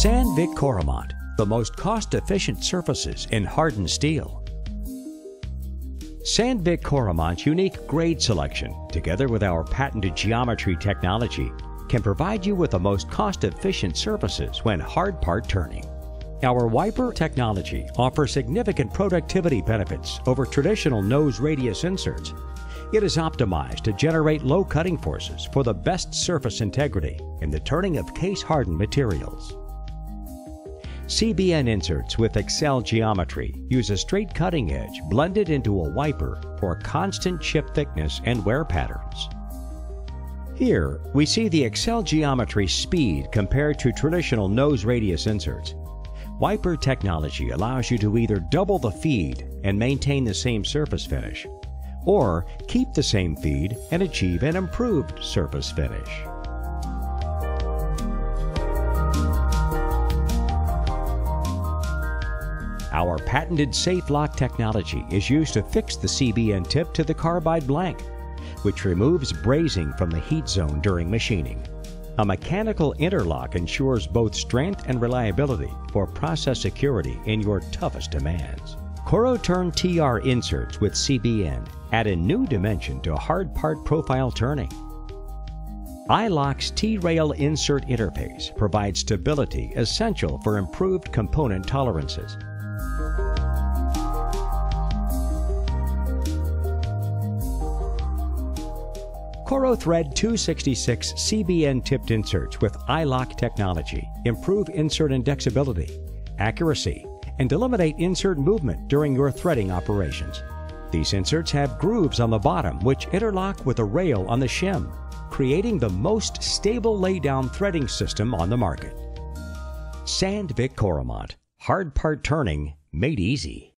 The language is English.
Sandvik Coromant, the most cost-efficient surfaces in hardened steel. Sandvik Coromant's unique grade selection, together with our patented geometry technology, can provide you with the most cost-efficient surfaces when hard part turning. Our wiper technology offers significant productivity benefits over traditional nose radius inserts. It is optimized to generate low cutting forces for the best surface integrity in the turning of case-hardened materials. CBN inserts with Xcel geometry use a straight cutting edge blended into a wiper for constant chip thickness and wear patterns. Here, we see the Xcel geometry speed compared to traditional nose radius inserts. Wiper technology allows you to either double the feed and maintain the same surface finish, or keep the same feed and achieve an improved surface finish. Our patented Safe Lock technology is used to fix the CBN tip to the carbide blank, which removes brazing from the heat zone during machining. A mechanical interlock ensures both strength and reliability for process security in your toughest demands. Coroturn TR inserts with CBN add a new dimension to hard part profile turning. iLock's T-Rail insert interface provides stability essential for improved component tolerances CoroThread 266 CBN tipped inserts with iLock technology improve insert indexability, accuracy, and eliminate insert movement during your threading operations. These inserts have grooves on the bottom which interlock with a rail on the shim, creating the most stable laydown threading system on the market. Sandvik Coromant, hard part turning made easy.